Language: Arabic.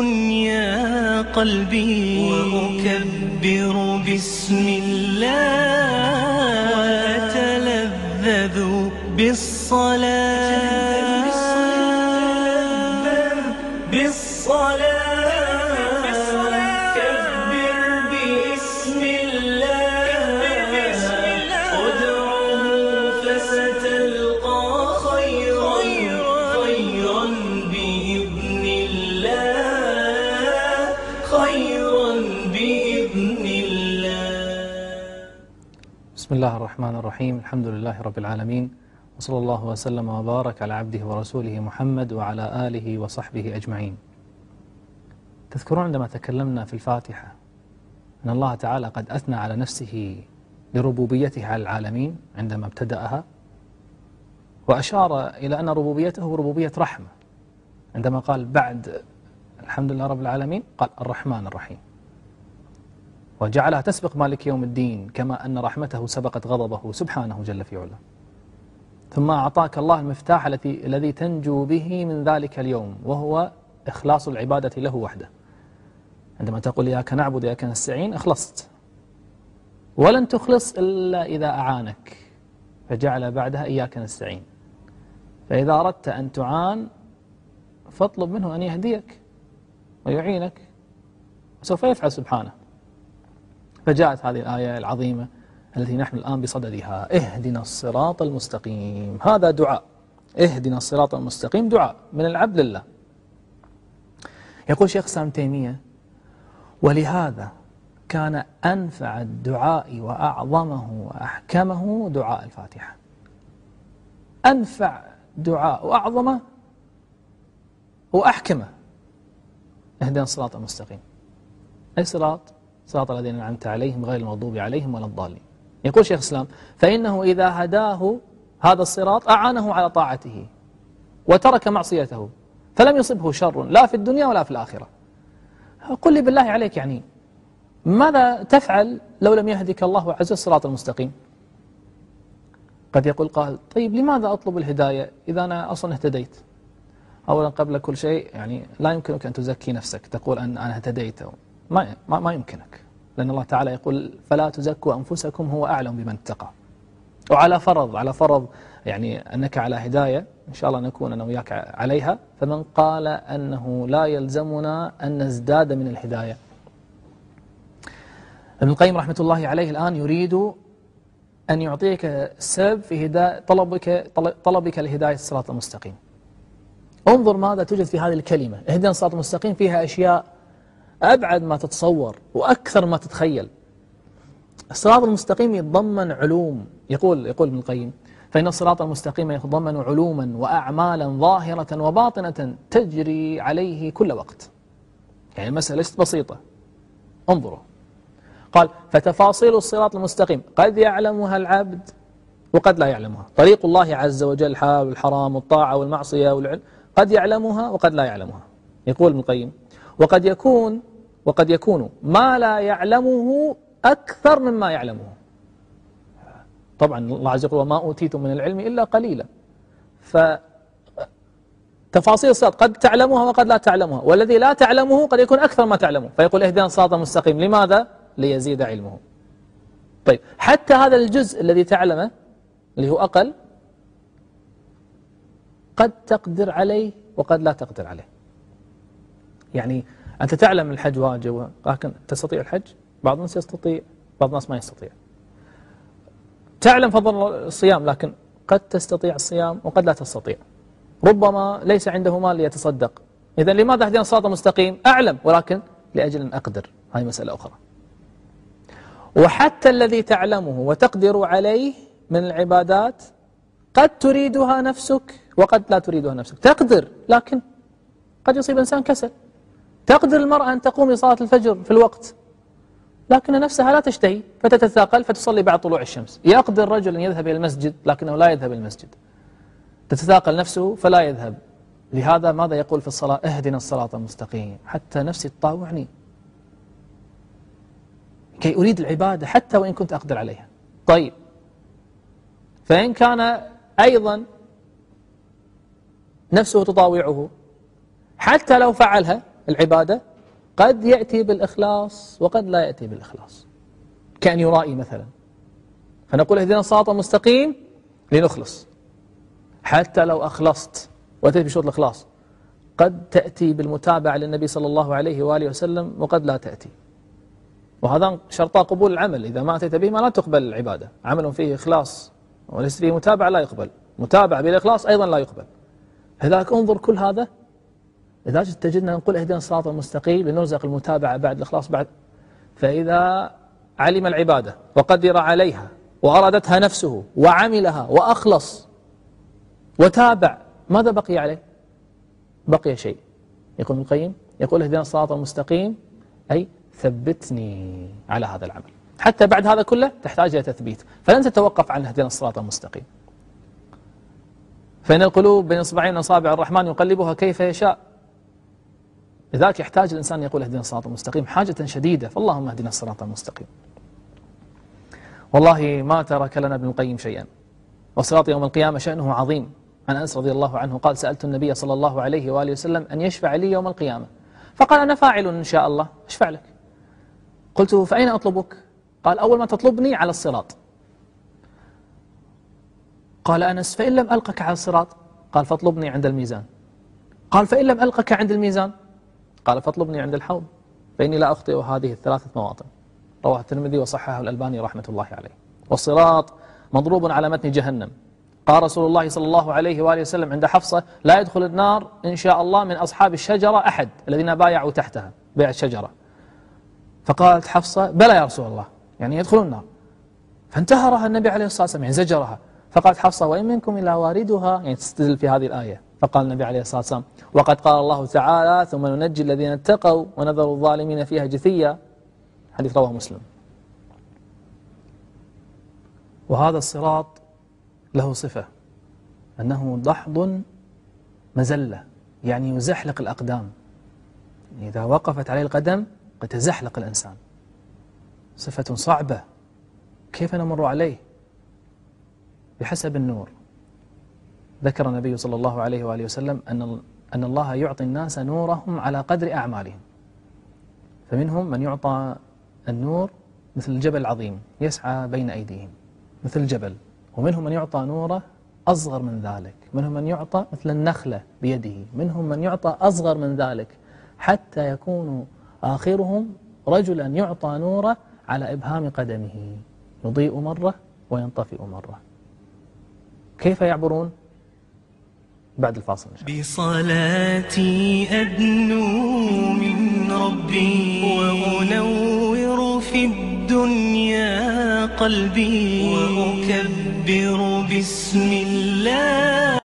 الدنيا قلبي. وأكبر بسم الله. وأتلذذ بالصلاة. بالصلاة. بسم الله الرحمن الرحيم. الحمد لله رب العالمين. وصلى الله وسلم وبارك على عبده ورسوله محمد وعلى آله وصحبه أجمعين. تذكرون عندما تكلمنا في الفاتحة أن الله تعالى قد أثنى على نفسه لربوبيته على العالمين عندما ابتدأها وأشار إلى أن ربوبيته ربوبية رحمة. عندما قال بعد الحمد لله رب العالمين قال الرحمن الرحيم. وجعلها تسبق مالك يوم الدين كما أن رحمته سبقت غضبه. سبحانه جل في علاه. ثم أعطاك الله المفتاح الذي الذي تنجو به من ذلك اليوم وهو إخلاص العبادة له وحده. عندما تقول إياك نعبد إياك نستعين أخلصت. ولن تخلص إلا إذا أعانك. فجعل بعدها إياك نستعين. فإذا أردت أن تعان فاطلب منه أن يهديك ويعينك. سوف يفعل سبحانه. فجاءت هذه الآية العظيمة التي نحن الآن بصددها. اهدنا الصراط المستقيم. هذا دعاء. اهدنا الصراط المستقيم. دعاء من العبد لله. يقول شيخ سام تيمية ولهذا كان أنفع الدعاء وأعظمه وأحكمه دعاء الفاتحة. أنفع دعاء وأعظمه وأحكمه. اهدنا الصراط المستقيم. أي صراط؟ صراط الذين أنعمت عليهم غير المغضوب عليهم ولا الضالين. يقول شيخ الإسلام فإنه إذا هداه هذا الصراط أعانه على طاعته وترك معصيته فلم يصبه شر لا في الدنيا ولا في الآخرة. قل لي بالله عليك يعني ماذا تفعل لو لم يهدك الله عز وجل الصراط المستقيم؟ قد يقول قائل طيب لماذا أطلب الهداية إذا أنا أصلا اهتديت؟ أولا قبل كل شيء يعني لا يمكنك أن تزكي نفسك تقول أن أنا اهتديت. ما, ما, ما يمكنك. لأن الله تعالى يقول فلا تزكوا أنفسكم هو أعلم بمن اتقى. وعلى فرض على فرض يعني أنك على هداية إن شاء الله نكون أنا وياك عليها. فمن قال أنه لا يلزمنا أن نزداد من الهداية. ابن القيم رحمة الله عليه الآن يريد أن يعطيك السبب في هداية طلبك, طلبك لهداية الصراط المستقيم. انظر ماذا توجد في هذه الكلمة. اهدنا الصراط المستقيم فيها أشياء أبعد ما تتصور وأكثر ما تتخيل. الصراط المستقيم يتضمن علوم. يقول يقول ابن القيم فإن الصراط المستقيم يتضمن علوما وأعمالا ظاهرة وباطنة تجري عليه كل وقت. يعني المسألة ليست بسيطة. انظروا. قال فتفاصيل الصراط المستقيم قد يعلمها العبد وقد لا يعلمها. طريق الله عز وجل الحلال والحرام والطاعة والمعصية والعلم قد يعلمها وقد لا يعلمها. يقول ابن القيم وقد يكون وقد يكون ما لا يعلمه أكثر مما يعلمه. طبعا الله عز وجل وما أوتيتم من العلم إلا قليلا. ف تفاصيل الصراط قد تعلمها وقد لا تعلمها. والذي لا تعلمه قد يكون أكثر ما تعلمه. فيقول اهدنا الصراط المستقيم. لماذا؟ ليزيد علمه. طيب حتى هذا الجزء الذي تعلمه اللي هو أقل قد تقدر عليه وقد لا تقدر عليه. يعني أنت تعلم الحج واجب لكن تستطيع الحج؟ بعض الناس يستطيع بعض الناس ما يستطيع. تعلم فضل الصيام لكن قد تستطيع الصيام وقد لا تستطيع. ربما ليس عنده مال ليتصدق. إذا لماذا أهدنا الصراط المستقيم؟ أعلم ولكن لأجل أن أقدر. هذه مسألة أخرى. وحتى الذي تعلمه وتقدر عليه من العبادات قد تريدها نفسك وقد لا تريدها نفسك. تقدر لكن قد يصيب إنسان كسل. تقدر المرأة أن تقوم لصلاة الفجر في الوقت لكن نفسها لا تشتهي فتتثاقل فتصلي بعد طلوع الشمس. يقدر الرجل أن يذهب إلى المسجد لكنه لا يذهب إلى المسجد. تتثاقل نفسه فلا يذهب. لهذا ماذا يقول في الصلاة؟ اهدنا الصراط المستقيم. حتى نفسي تطاوعني. كي أريد العبادة حتى وإن كنت أقدر عليها. طيب. فإن كان أيضا نفسه تطاوعه حتى لو فعلها العبادة قد يأتي بالإخلاص وقد لا يأتي بالإخلاص. كأن يرائي مثلا. فنقول اهدنا الصراط المستقيم لنخلص. حتى لو أخلصت وأتيت بشروط الإخلاص قد تأتي بالمتابعة للنبي صلى الله عليه وآله وسلم وقد لا تأتي. وهذا شرطا قبول العمل. إذا ما أتيت بهما لا تقبل العبادة. عمل فيه إخلاص وليس فيه متابعة لا يقبل. متابعة بالإخلاص أيضا لا يقبل. لذلك انظر كل هذا إذا تجدنا نقول اهدنا الصراط المستقيم لنرزق المتابعة بعد الإخلاص بعد فإذا علم العبادة وقدر عليها وأرادتها نفسه وعملها وأخلص وتابع ماذا بقي عليه؟ بقي شيء. يقول ابن القيم يقول اهدنا الصراط المستقيم أي ثبتني على هذا العمل. حتى بعد هذا كله تحتاج إلى تثبيت. فلن تتوقف عن اهدنا الصراط المستقيم. فإن القلوب بين إصبعين أصابع الرحمن يقلبها كيف يشاء. لذلك يحتاج الإنسان يقول اهدنا الصراط المستقيم. حاجة شديدة. فاللهم اهدنا الصراط المستقيم. والله ما ترك لنا ابن القيم شيئا. والصراط يوم القيامة شأنه عظيم. عن أنس رضي الله عنه قال سألت النبي صلى الله عليه وآله وسلم أن يشفع لي يوم القيامة. فقال أنا فاعل إن شاء الله. أشفع لك. قلت فأين أطلبك؟ قال أول ما تطلبني على الصراط. قال أنس فإن لم ألقك على الصراط؟ قال فاطلبني عند الميزان. قال فإن لم ألقك عند الميزان؟ قال فاطلبني عند الحوض فإني لا أخطئ هذه الثلاثة مواطن. رواه الترمذي وصححه الألباني رحمة الله عليه. والصراط مضروب على متن جهنم. قال رسول الله صلى الله عليه وآله وسلم عند حفصة لا يدخل النار إن شاء الله من أصحاب الشجرة أحد الذين بايعوا تحتها بيع الشجرة. فقالت حفصة بلى يا رسول الله يعني يدخلون النار. فانتهرها النبي عليه الصلاة والسلام يعني زجرها. فقالت حفصة وإن منكم إلا واردها يعني تستدل في هذه الآية. فقال النبي عليه الصلاة والسلام وقد قال الله تعالى ثم ننجي الذين اتقوا ونذر الظالمين فيها جثيا. حديث رواه مسلم. وهذا الصراط له صفة أنه دحض مزلة يعني يزحلق الأقدام. إذا وقفت عليه القدم قد تزحلق الإنسان. صفة صعبة كيف نمر عليه؟ بحسب النور. ذكر النبي صلى الله عليه وآله وسلم أن أن الله يعطي الناس نورهم على قدر أعمالهم. فمنهم من يعطى النور مثل الجبل العظيم يسعى بين أيديهم مثل الجبل. ومنهم من يعطى نوره أصغر من ذلك. منهم من يعطى مثل النخلة بيده. منهم من يعطى أصغر من ذلك. حتى يكون آخرهم رجلا يعطى نوره على إبهام قدمه. يضيء مرة وينطفئ مرة. كيف يعبرون؟ بعد الفاصل إن شاء الله. بصلاتي أدنو من ربي وأنور في الدنيا قلبي وأكبر بسم الله